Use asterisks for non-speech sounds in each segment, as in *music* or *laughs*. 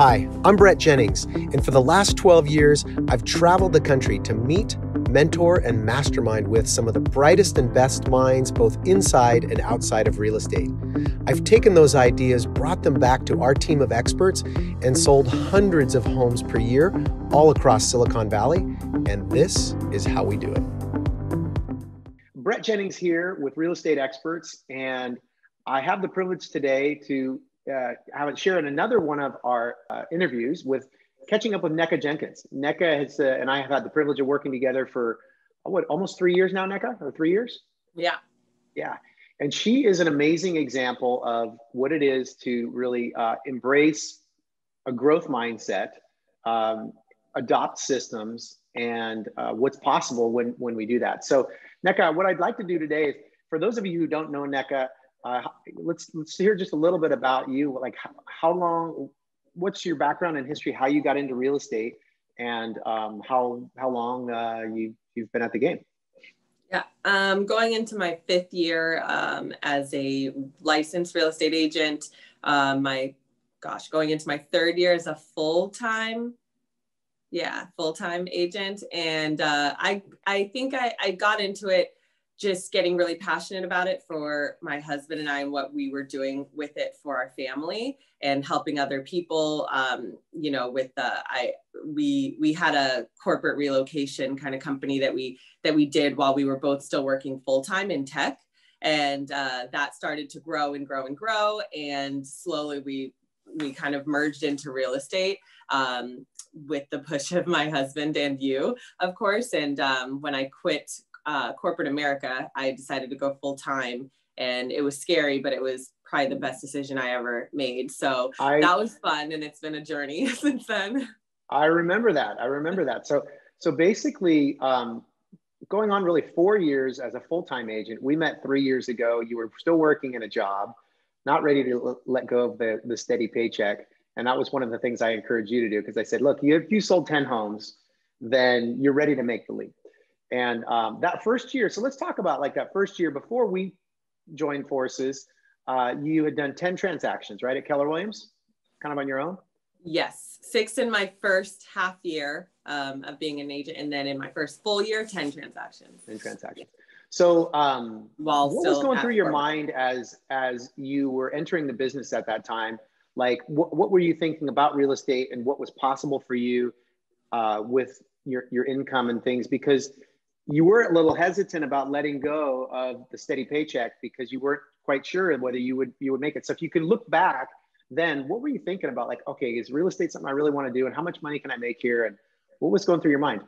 Hi, I'm Brett Jennings, and for the last 12 years, I've traveled the country to meet, mentor, and mastermind with some of the brightest and best minds both inside and outside of real estate. I've taken those ideas, brought them back to our team of experts, and sold hundreds of homes per year all across Silicon Valley, and this is how we do it. Brett Jennings here with Real Estate Experts, and I have the privilege today to uh, have share in another one of our uh, interviews with catching up with Nneka Jenkins. Nneka has, uh, and I have had the privilege of working together for what almost three years now, Nneka, or three years? Yeah. Yeah. And she is an amazing example of what it is to really uh, embrace a growth mindset, um, adopt systems, and uh, what's possible when, when we do that. So, Nneka, what I'd like to do today is for those of you who don't know Nneka, uh, let's let's hear just a little bit about you. Like how, how, long? What's your background and history? How you got into real estate, and um, how how long uh, you you've been at the game? Yeah, um, going into my fifth year um, as a licensed real estate agent. Uh, my gosh, going into my third year as a full time yeah full-time agent and uh, i i think I, I got into it just getting really passionate about it for my husband and I and what we were doing with it for our family and helping other people. Um, you know, with the I we we had a corporate relocation kind of company that we that we did while we were both still working full time in tech, and uh, that started to grow and grow and grow, and slowly we we kind of merged into real estate. Um, with the push of my husband and you, of course. And um, when I quit uh, corporate America, I decided to go full time. And it was scary, but it was probably the best decision I ever made. So I, that was fun, and it's been a journey *laughs* since then. I remember that. I remember that. So so basically, um, going on really four years as a full time agent. We met three years ago. You were still working in a job, not ready to let go of the the steady paycheck. And that was one of the things I encouraged you to do because I said, look, you, if you sold 10 homes, then you're ready to make the leap. And um, that first year, so let's talk about like that first year before we joined forces. Uh, you had done 10 transactions, right, at Keller Williams, kind of on your own? Yes, six in my first half year um, of being an agent, and then in my first full year, 10 transactions. 10 transactions. So, um, While what was going through your mind as as you were entering the business at that time? Like, what, what were you thinking about real estate, and what was possible for you uh, with your your income and things? Because you were a little hesitant about letting go of the steady paycheck because you weren't quite sure whether you would you would make it. So if you can look back, then what were you thinking about? Like, okay, is real estate something I really want to do, and how much money can I make here, and what was going through your mind?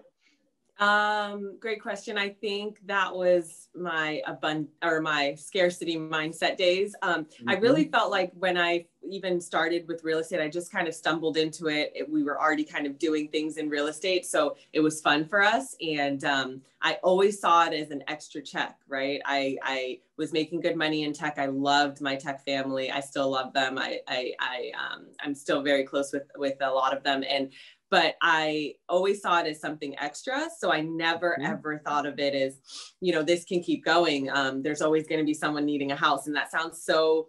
Um, great question. I think that was my abund or my scarcity mindset days. Um, mm-hmm. I really felt like when I even started with real estate, I just kind of stumbled into it. it. We were already kind of doing things in real estate, so it was fun for us. And um, I always saw it as an extra check, right? I I was making good money in tech. I loved my tech family. I still love them. I I, I um, I'm still very close with with a lot of them, and but I always saw it as something extra. So I never mm-hmm. ever thought of it as, you know, this can keep going. Um, there's always going to be someone needing a house. And that sounds so,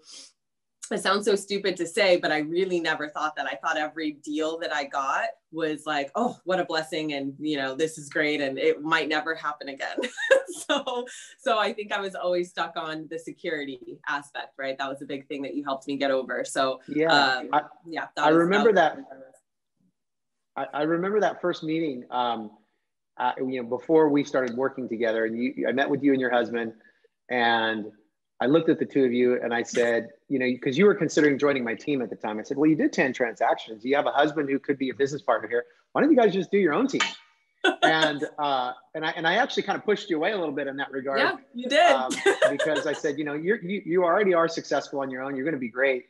it sounds so stupid to say, but I really never thought that. I thought every deal that I got was like, oh, what a blessing. And, you know, this is great. And it might never happen again. *laughs* so, so I think I was always stuck on the security aspect, right? That was a big thing that you helped me get over. So, yeah, um, I, yeah, I was, remember that. that I, I remember that first meeting. Um, uh, you know, before we started working together, and you, I met with you and your husband, and I looked at the two of you and I said, you know, because you were considering joining my team at the time. I said, well, you did 10 transactions. You have a husband who could be a business partner here. Why don't you guys just do your own team? *laughs* and uh, and I and I actually kind of pushed you away a little bit in that regard. Yeah, you did. um, because I said, you know, you're, you you already are successful on your own. You're going to be great.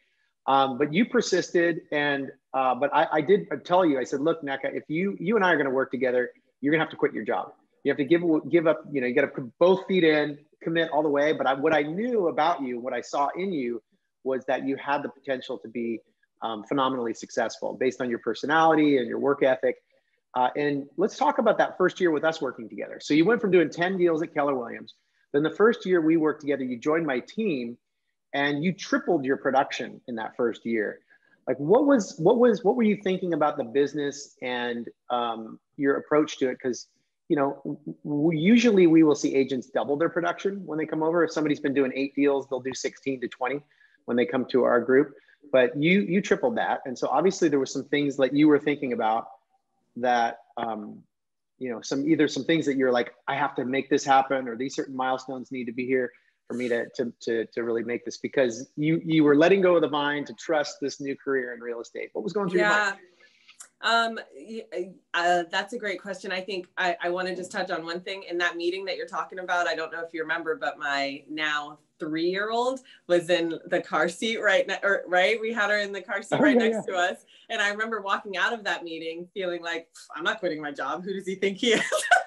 Um, but you persisted, and uh, but I, I, did tell you. I said, look, Nneka, if you you and I are going to work together, you're going to have to quit your job. You have to give give up. You know, you got to put both feet in, commit all the way. But I, what I knew about you, what I saw in you, was that you had the potential to be um, phenomenally successful based on your personality and your work ethic. Uh, and let's talk about that first year with us working together. So you went from doing 10 deals at Keller Williams. Then the first year we worked together, you joined my team and you tripled your production in that first year. Like what was what was what were you thinking about the business and um, your approach to it? Because you know usually we will see agents double their production when they come over. If somebody's been doing eight deals they'll do 16 to 20 when they come to our group. But you you tripled that. And so obviously there were some things that you were thinking about that um, you know some either some things that you're like i have to make this happen or these certain milestones need to be here for me to, to, to, to really make this because you, you were letting go of the vine to trust this new career in real estate. What was going through yeah. your mind? Um, uh, that's a great question. I think I, I want to just touch on one thing in that meeting that you're talking about. I don't know if you remember, but my now three-year-old was in the car seat right now, or right. We had her in the car seat oh, right yeah, next yeah. to us, and I remember walking out of that meeting feeling like I'm not quitting my job. Who does he think he is? *laughs*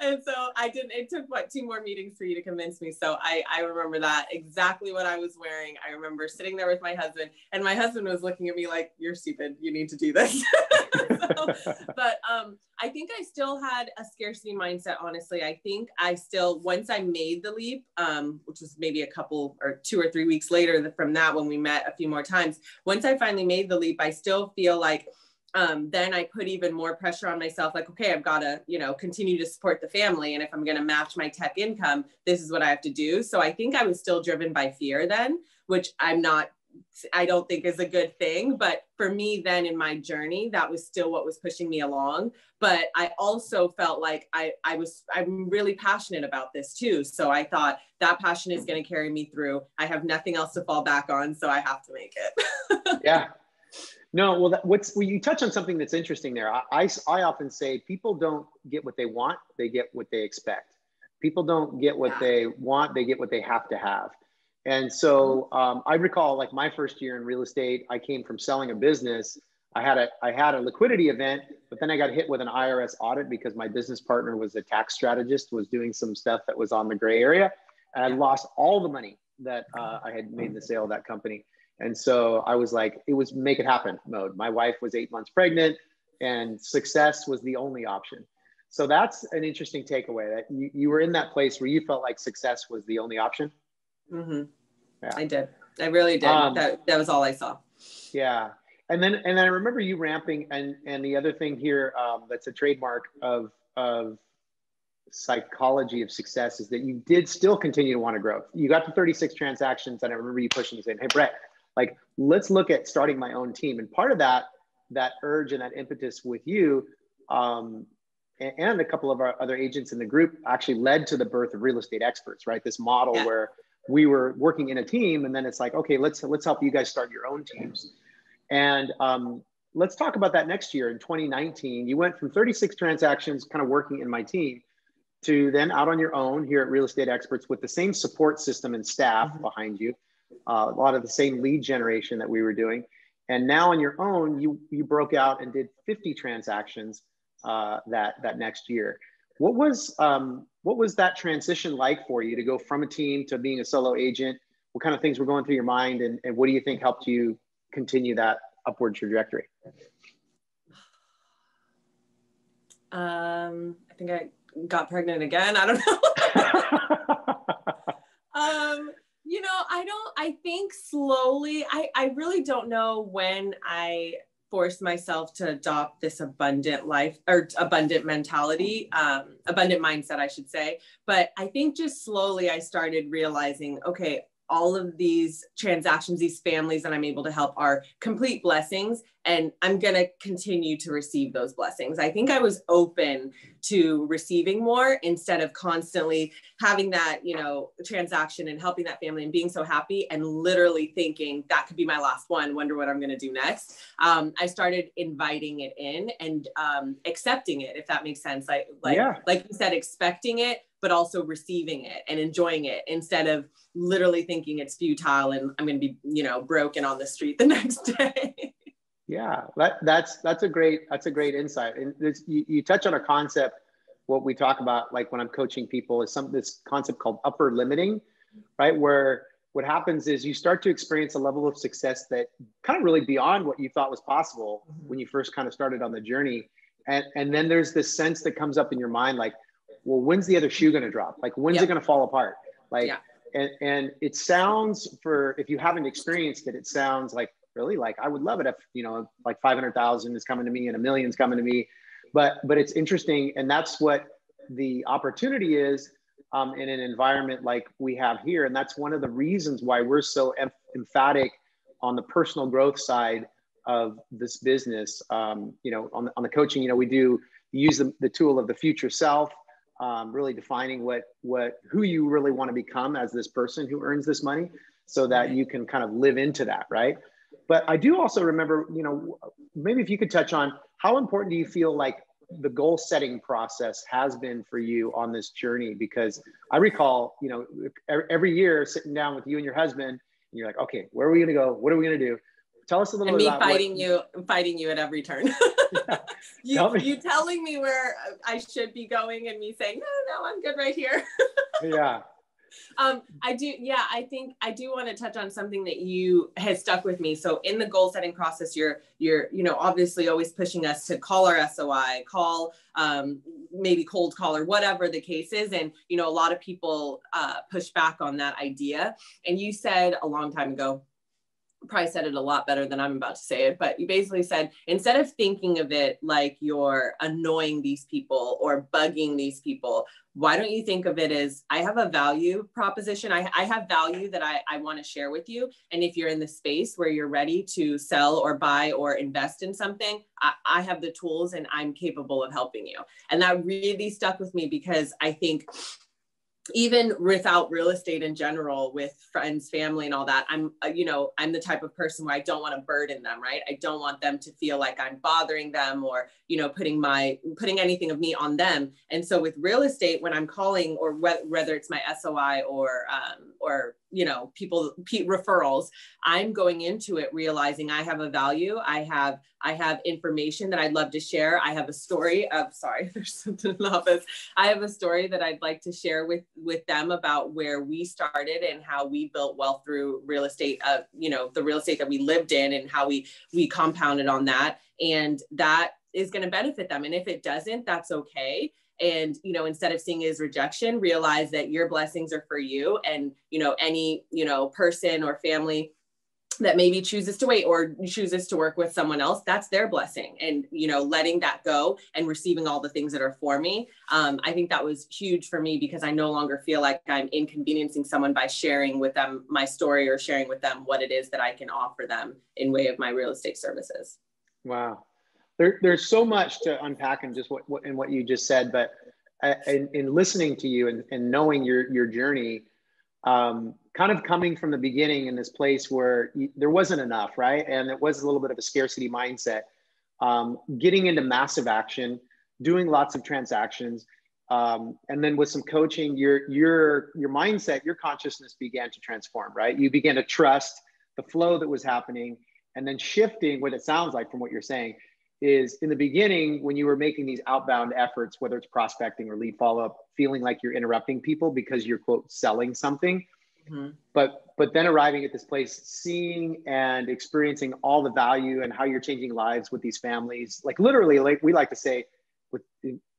and so I didn't, it took what, two more meetings for you to convince me. So I, I remember that exactly what I was wearing. I remember sitting there with my husband and my husband was looking at me like, you're stupid. You need to do this. *laughs* so, but um, I think I still had a scarcity mindset. Honestly, I think I still, once I made the leap, um, which was maybe a couple or two or three weeks later from that, when we met a few more times, once I finally made the leap, I still feel like um, then I put even more pressure on myself. Like, okay, I've got to, you know, continue to support the family. And if I'm going to match my tech income, this is what I have to do. So I think I was still driven by fear then, which I'm not, I don't think is a good thing. But for me, then in my journey, that was still what was pushing me along. But I also felt like I, I was, I'm really passionate about this too. So I thought that passion is going to carry me through. I have nothing else to fall back on. So I have to make it. *laughs* yeah. No, well, that, what's well, you touch on something that's interesting there. I, I, I, often say people don't get what they want; they get what they expect. People don't get what they want; they get what they have to have. And so um, I recall, like my first year in real estate, I came from selling a business. I had a I had a liquidity event, but then I got hit with an IRS audit because my business partner was a tax strategist, was doing some stuff that was on the gray area, and I lost all the money that uh, I had made in the sale of that company. And so I was like, it was make it happen mode. My wife was eight months pregnant and success was the only option. So that's an interesting takeaway that you, you were in that place where you felt like success was the only option. Mm-hmm. Yeah. I did. I really did. Um, that, that was all I saw. Yeah. And then, and then I remember you ramping and, and the other thing here um, that's a trademark of, of psychology of success is that you did still continue to want to grow. You got to 36 transactions and I remember you pushing and saying, Hey Brett, like let's look at starting my own team. And part of that that urge and that impetus with you um, and, and, a couple of our other agents in the group actually led to the birth of real estate experts right? This model yeah. where we were working in a team and then it's like okay let's let's help you guys start your own teams. And um, let's talk about that next year in 2019 you went from 36 transactions kind of working in my team to then out on your own here at real estate experts with the same support system and staff mm-hmm. behind you uh, a lot of the same lead generation that we were doing. And now on your own, you, you broke out and did 50 transactions uh, that, that next year. What was, um, what was that transition like for you to go from a team to being a solo agent? What kind of things were going through your mind and, and what do you think helped you continue that upward trajectory? Um, I think I got pregnant again. I don't know. *laughs* *laughs* I don't, I think slowly, I, I really don't know when I forced myself to adopt this abundant life or abundant mentality, um, abundant mindset, I should say. But I think just slowly I started realizing, okay, all of these transactions, these families that I'm able to help are complete blessings. And I'm going to continue to receive those blessings. I think I was open to receiving more instead of constantly having that, you know, transaction and helping that family and being so happy and literally thinking that could be my last one, wonder what I'm going to do next. Um, I started inviting it in and um, accepting it, if that makes sense. Like, like, yeah. like you said, expecting it, but also receiving it and enjoying it instead of literally thinking it's futile and I'm going to be, you know, broken on the street the *laughs* next day. yeah, that, that's that's a great that's a great insight. And this, you, you touch on a concept. What we talk about, like when I'm coaching people, is some this concept called upper limiting, right? Where what happens is you start to experience a level of success that kind of really beyond what you thought was possible mm-hmm. when you first kind of started on the journey. And, and then there's this sense that comes up in your mind like, well, when's the other shoe going to drop? Like, when's yep. it going to fall apart? Like, yeah. and, and it sounds for, if you haven't experienced it, it sounds like really like i would love it if you know like 500000 is coming to me and a million's coming to me but but it's interesting and that's what the opportunity is um, in an environment like we have here and that's one of the reasons why we're so em- emphatic on the personal growth side of this business um, you know on the, on the coaching you know we do use the, the tool of the future self um, really defining what what who you really want to become as this person who earns this money so that you can kind of live into that right? But i do also remember you know maybe if you could touch on how important do you feel like the goal setting process has been for you on this journey? Because i recall you know every year sitting down with you and your husband and you're like okay where are we going to go? What are we going to do tell us a little and bit me about fighting what, you fighting you at every turn *laughs* *laughs* you, Tell you telling me where i should be going and me saying no no i'm good right here *laughs* yeah um, I do, yeah, I think I do want to touch on something that you has stuck with me. So in the goal setting process, you're you're, you know, obviously always pushing us to call our SOI, call um, maybe cold call or whatever the case is. And, you know, a lot of people uh, push back on that idea. And you said a long time ago, probably said it a lot better than I'm about to say it, but you basically said instead of thinking of it like you're annoying these people or bugging these people, why don't you think of it as I have a value proposition? I, I have value that I, I want to share with you. And if you're in the space where you're ready to sell or buy or invest in something, I, I have the tools and I'm capable of helping you. And that really stuck with me because I think even without real estate in general with friends family and all that i'm uh, you know i'm the type of person where i don't want to burden them right? I don't want them to feel like i'm bothering them or you know putting my putting anything of me on them. And so with real estate when i'm calling or wh- whether it's my soi or um, or you know people referrals i'm going into it realizing i have a value. I have i have information that i'd love to share. I have a story of sorry *laughs* there's something in the office. I have a story that i'd like to share with with them about where we started and how we built wealth through real estate uh, you know the real estate that we lived in and how we we compounded on that. And that is going to benefit them. And if it doesn't that's okay and you know instead of seeing as rejection realize that your blessings are for you and you know any you know person or family that maybe chooses to wait or chooses to work with someone else that's their blessing. And you know letting that go and receiving all the things that are for me um, i think that was huge for me because i no longer feel like i'm inconveniencing someone by sharing with them my story or sharing with them what it is that i can offer them in way of my real estate services. Wow there, there's so much to unpack in just what, what in what you just said, but uh, in, in listening to you and, and knowing your your journey, um, kind of coming from the beginning in this place where you, there wasn't enough, right? And it was a little bit of a scarcity mindset. Um, getting into massive action, doing lots of transactions, um, and then with some coaching, your your your mindset, your consciousness began to transform, right? You began to trust the flow that was happening, and then shifting what it sounds like from what you're saying is in the beginning when you were making these outbound efforts whether it's prospecting or lead follow-up feeling like you're interrupting people because you're quote selling something. Mm-hmm. but but then arriving at this place seeing and experiencing all the value and how you're changing lives with these families. Like literally like we like to say with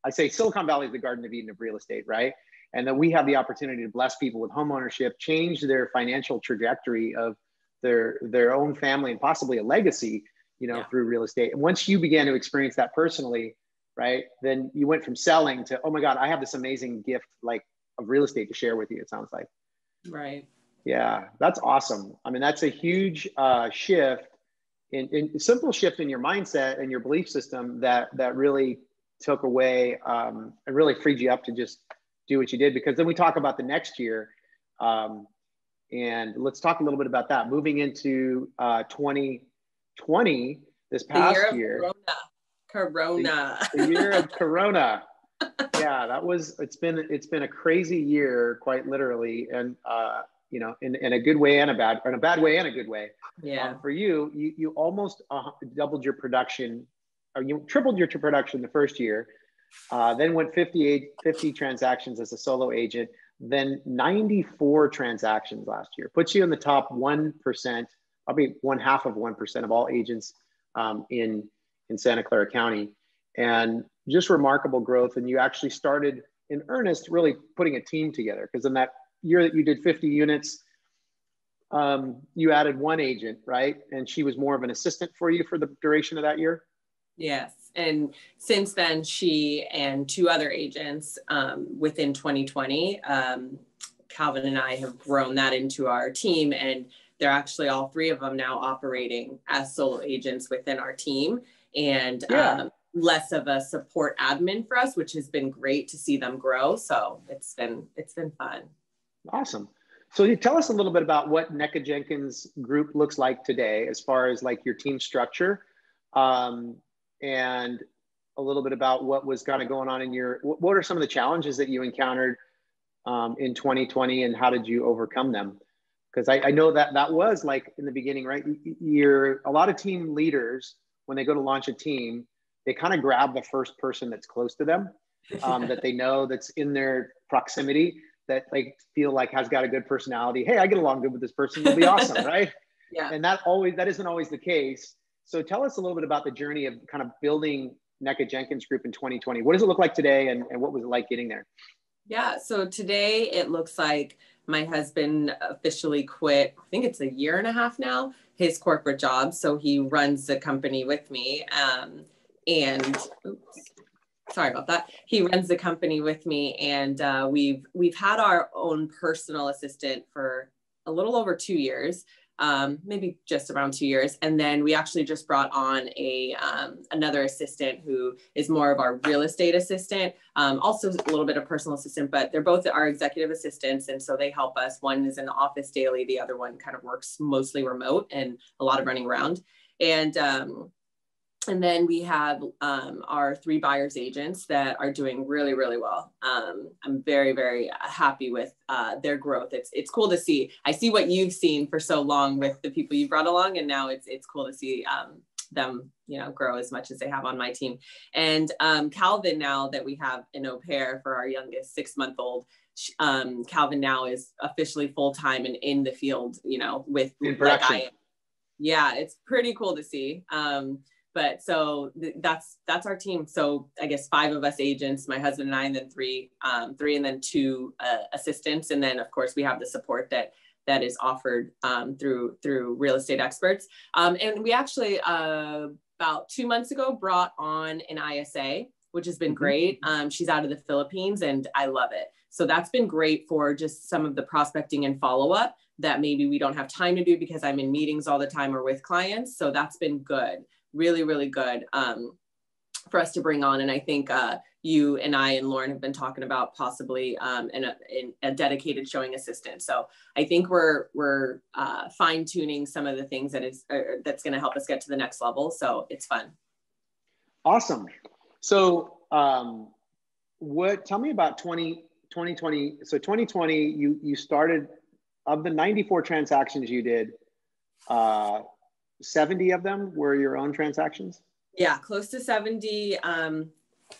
i say silicon valley is the garden of eden of real estate right? And that we have the opportunity to bless people with home ownership change their financial trajectory of their their own family and possibly a legacy you know, yeah. through real estate. And once you began to experience that personally, right, then you went from selling to, oh my God, I have this amazing gift like of real estate to share with you, it sounds like. Right. Yeah, that's awesome. I mean, that's a huge uh, shift in, in simple shift in your mindset and your belief system that that really took away um, and really freed you up to just do what you did. Because then we talk about the next year, um, and let's talk a little bit about that. Moving into uh, 20 20 this past year, year. Corona. Corona. The, the year of *laughs* Corona. *laughs* yeah, that was. It's been. It's been a crazy year, quite literally, and uh, you know, in, in a good way and a bad, in a bad way and a good way. Yeah. Um, for you, you you almost uh, doubled your production, or you tripled your production the first year. Uh, then went 58, 50 transactions as a solo agent. Then 94 transactions last year. Puts you in the top one percent probably one half of 1% of all agents um, in, in Santa Clara County. And just remarkable growth. And you actually started in earnest really putting a team together because in that year that you did 50 units, um, you added one agent, right? And she was more of an assistant for you for the duration of that year? Yes. And since then, she and two other agents um, within 2020, um, Calvin and I have grown that into our team. And they're actually all three of them now operating as solo agents within our team. And yeah. um, less of a support admin for us, which has been great to see them grow. So it's been it's been fun. Awesome. So you tell us a little bit about what Nneka Jenkins Group looks like today, as far as like your team structure, um, and a little bit about what was kind of going on in your. What are some of the challenges that you encountered um, in 2020, and how did you overcome them? Because I, I know that that was like in the beginning, right? You're a lot of team leaders when they go to launch a team, they kind of grab the first person that's close to them, um, that they know that's in their proximity, that like feel like has got a good personality. Hey, I get along good with this person. It'll be awesome, *laughs* right? Yeah. And that always that isn't always the case. So tell us a little bit about the journey of kind of building Nneka Jenkins Group in 2020. What does it look like today, and, and what was it like getting there? Yeah. So today it looks like my husband officially quit. I think it's a year and a half now. His corporate job, so he runs the company with me. Um, and oops, sorry about that. He runs the company with me, and uh, we've we've had our own personal assistant for a little over two years, um, maybe just around two years, and then we actually just brought on a um, another assistant who is more of our real estate assistant, um, also a little bit of personal assistant, but they're both our executive assistants, and so they help us. One is in the office daily, the other one kind of works mostly remote and a lot of running around, and um, and then we have um, our three buyers agents that are doing really really well. Um, i'm very very happy with uh, their growth. It's it's cool to see. I see what you've seen for so long with the people you brought along and now it's it's cool to see um, them you know grow as much as they have on my team. And um, calvin now that we have an au pair for our youngest six month old um, calvin now is officially full-time and in the field you know with in production. Like I, yeah it's pretty cool to see. Um, but so th- that's that's our team. So i guess five of us agents my husband and i and then three um, three and then two uh, assistants. And then of course we have the support that that is offered um, through through real estate experts. Um, and we actually uh, about two months ago brought on an isa which has been mm-hmm. great. Um, she's out of the philippines and i love it. So that's been great for just some of the prospecting and follow up that maybe we don't have time to do because i'm in meetings all the time or with clients. So that's been good really, really good um, for us to bring on. And I think uh, you and I and Lauren have been talking about possibly um, in, a, in a dedicated showing assistant. So I think we're we're uh, fine tuning some of the things that is uh, that's going to help us get to the next level. So it's fun. Awesome. So um, what? Tell me about 20, 2020. So 2020, you you started of the 94 transactions you did. Uh, 70 of them were your own transactions? Yeah, close to 70 um,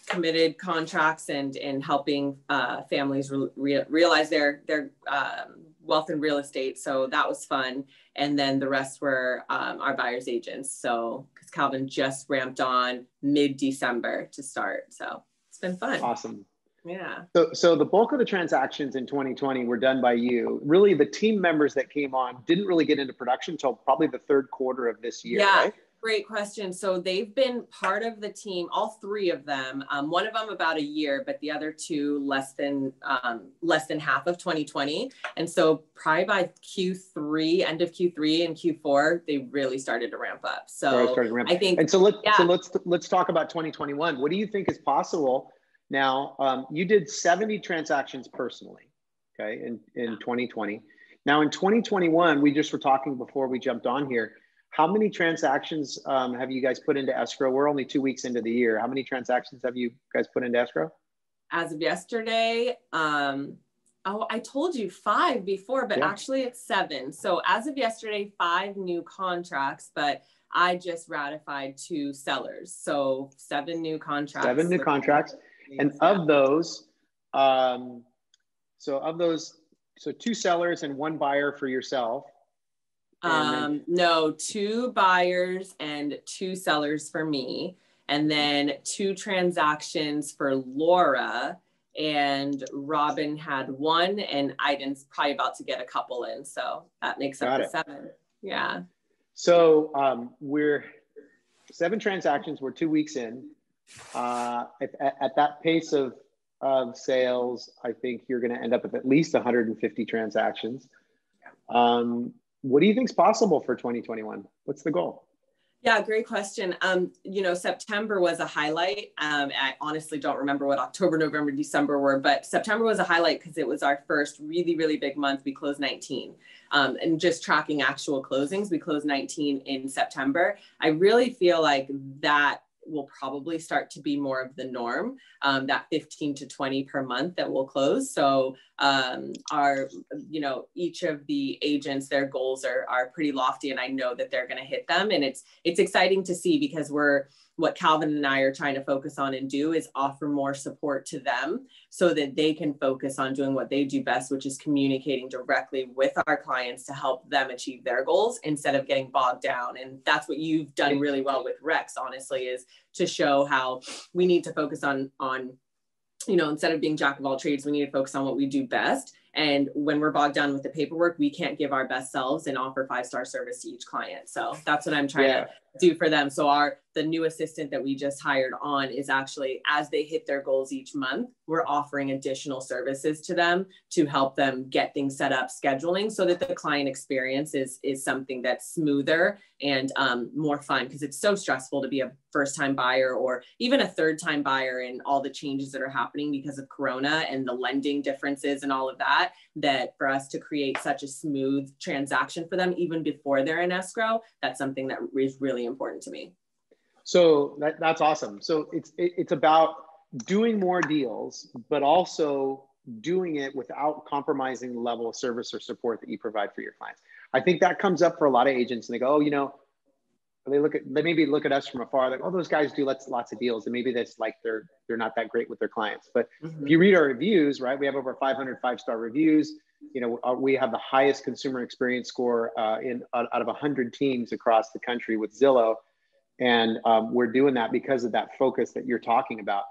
committed contracts and, and helping uh, families re- realize their, their um, wealth in real estate. So that was fun. And then the rest were um, our buyer's agents. So, because Calvin just ramped on mid December to start. So it's been fun. Awesome. Yeah. So, so the bulk of the transactions in 2020 were done by you. Really, the team members that came on didn't really get into production until probably the third quarter of this year. Yeah. Right? Great question. So they've been part of the team, all three of them. Um, one of them about a year, but the other two less than um, less than half of 2020. And so probably by Q3, end of Q3 and Q4, they really started to ramp up. So ramp. I think. And so let's yeah. so let's let's talk about 2021. What do you think is possible? Now, um, you did 70 transactions personally, okay, in, in 2020. Now, in 2021, we just were talking before we jumped on here. How many transactions um, have you guys put into escrow? We're only two weeks into the year. How many transactions have you guys put into escrow? As of yesterday, um, oh, I told you five before, but yeah. actually it's seven. So as of yesterday, five new contracts, but I just ratified two sellers. So seven new contracts. Seven new contracts and of those, um, so of those, so two sellers and one buyer for yourself. Um, no, two buyers and two sellers for me, and then two transactions for Laura, and Robin had one, and Aiden's probably about to get a couple in. So that makes up the seven. Yeah. So um, we're seven transactions. We're two weeks in. Uh, at, at, that pace of, of sales, I think you're going to end up with at least 150 transactions. Um, what do you think is possible for 2021? What's the goal? Yeah, great question. Um, you know, September was a highlight. Um, I honestly don't remember what October, November, December were, but September was a highlight because it was our first really, really big month. We closed 19. Um, and just tracking actual closings, we closed 19 in September. I really feel like that will probably start to be more of the norm, um, that 15 to 20 per month that will close. So um, our, you know, each of the agents, their goals are, are pretty lofty and I know that they're going to hit them. And it's, it's exciting to see because we're, what Calvin and I are trying to focus on and do is offer more support to them so that they can focus on doing what they do best, which is communicating directly with our clients to help them achieve their goals instead of getting bogged down. And that's what you've done really well with Rex, honestly, is to show how we need to focus on on you know instead of being jack of all trades we need to focus on what we do best and when we're bogged down with the paperwork, we can't give our best selves and offer five star service to each client. So that's what I'm trying yeah. to do for them. So our the new assistant that we just hired on is actually as they hit their goals each month, we're offering additional services to them to help them get things set up, scheduling, so that the client experience is is something that's smoother and um, more fun because it's so stressful to be a first time buyer or even a third time buyer and all the changes that are happening because of Corona and the lending differences and all of that that that for us to create such a smooth transaction for them even before they're in escrow that's something that is really important to me. So that, that's awesome. So it's it, it's about doing more deals but also doing it without compromising the level of service or support that you provide for your clients. I think that comes up for a lot of agents and they go oh you know they look at they maybe look at us from afar like oh those guys do lots lots of deals and maybe that's like they're they're not that great with their clients. But mm-hmm. if you read our reviews right we have over 500 five star reviews you know uh, we have the highest consumer experience score uh, in out, of 100 teams across the country with zillow and um, we're doing that because of that focus that you're talking about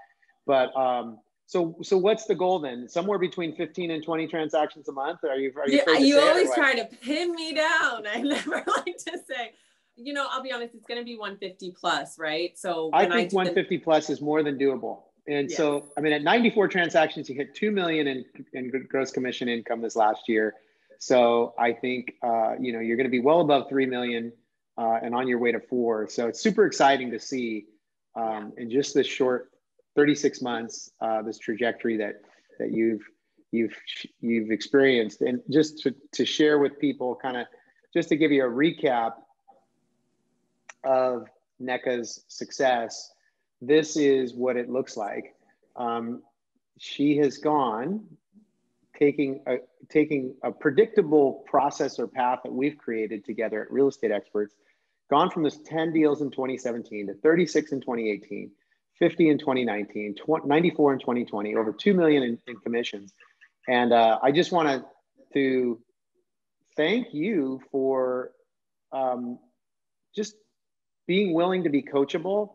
but um, so, so what's the goal then? Somewhere between 15 and 20 transactions a month? Are you, are you, yeah, you always try to pin me down. *laughs* I never *laughs* like to say, you know, I'll be honest, it's going to be 150 plus, right? So I think I 150 the- plus is more than doable. And yes. so, I mean, at 94 transactions, you hit 2 million in, in gross commission income this last year. So I think, uh, you know, you're going to be well above 3 million uh, and on your way to four. So it's super exciting to see um, in just this short 36 months, uh, this trajectory that, that you've, you've, you've experienced. And just to, to share with people kind of, just to give you a recap, of Nneka's success, this is what it looks like. Um, she has gone taking a, taking a predictable process or path that we've created together at Real Estate Experts, gone from this 10 deals in 2017 to 36 in 2018, 50 in 2019, 94 in 2020, over 2 million in, in commissions. And uh, I just wanted to thank you for um, just being willing to be coachable,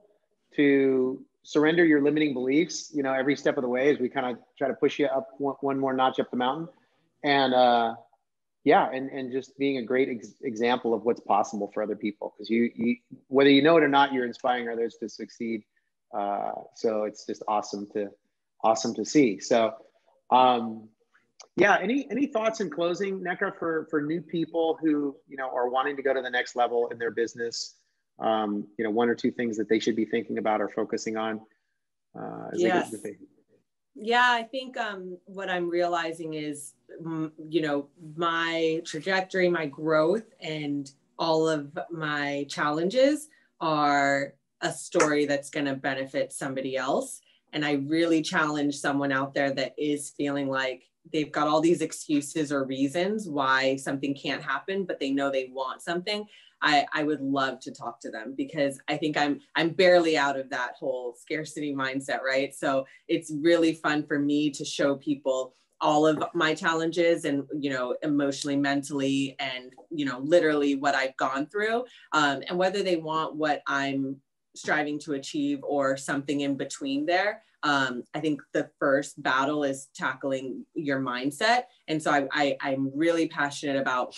to surrender your limiting beliefs, you know, every step of the way as we kind of try to push you up one, one more notch up the mountain. And uh, yeah, and, and just being a great ex- example of what's possible for other people. Because you, you, whether you know it or not, you're inspiring others to succeed. Uh, so it's just awesome to, awesome to see. So, um, yeah, any any thoughts in closing, Nneka, for for new people who you know are wanting to go to the next level in their business? Um, you know, one or two things that they should be thinking about or focusing on? Uh, yes. Yeah, I think um, what I'm realizing is, you know, my trajectory, my growth, and all of my challenges are a story that's going to benefit somebody else. And I really challenge someone out there that is feeling like they've got all these excuses or reasons why something can't happen, but they know they want something. I, I would love to talk to them because I think I'm I'm barely out of that whole scarcity mindset, right? So it's really fun for me to show people all of my challenges and you know emotionally mentally and you know literally what i've gone through um, and whether they want what i'm striving to achieve or something in between there. Um, I think the first battle is tackling your mindset. And so I, I, I'm really passionate about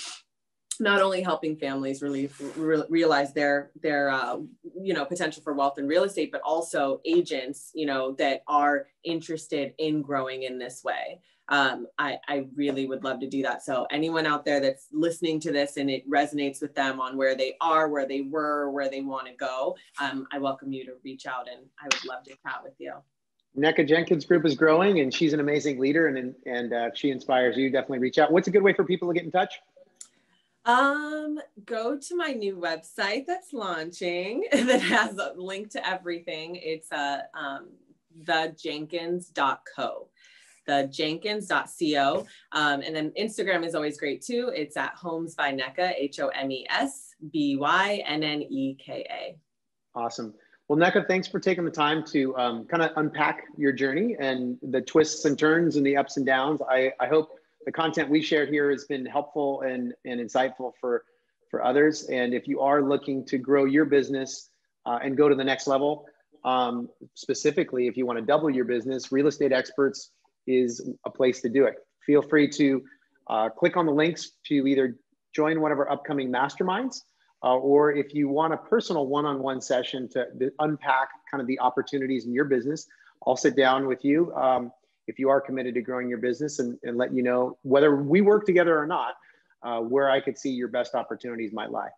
not only helping families really re- realize their their uh, you know potential for wealth in real estate but also agents you know that are interested in growing in this way. Um, I, I really would love to do that. So anyone out there that's listening to this and it resonates with them on where they are where they were where they want to go um, i welcome you to reach out and i would love to chat with you Nneka Jenkins Group is growing, and she's an amazing leader, and and uh, she inspires you. Definitely reach out. What's a good way for people to get in touch? Um, go to my new website that's launching *laughs* that has a link to everything. It's uh, um, thejenkins.co the jenkins.co. Um, and then Instagram is always great too. It's at Homes by Nneka, H O M E S B Y N N E K A. Awesome. Well, Nneka, thanks for taking the time to um, kind of unpack your journey and the twists and turns and the ups and downs. I, I hope the content we shared here has been helpful and, and insightful for, for others. And if you are looking to grow your business uh, and go to the next level, um, specifically, if you want to double your business, Real Estate Experts is a place to do it. Feel free to uh, click on the links to either join one of our upcoming masterminds, uh, or if you want a personal one on one session to, to, unpack kind of the opportunities in your business, I'll sit down with you. Um, if you are committed to growing your business and, and let you know whether we work together or not, uh, where I could see your best opportunities might lie.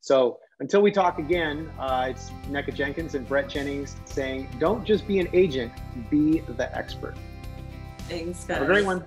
So until we talk again, uh, it's Nneka Jenkins and Brett Jennings saying, don't just be an agent, be the expert. Thanks, guys. Have a great one.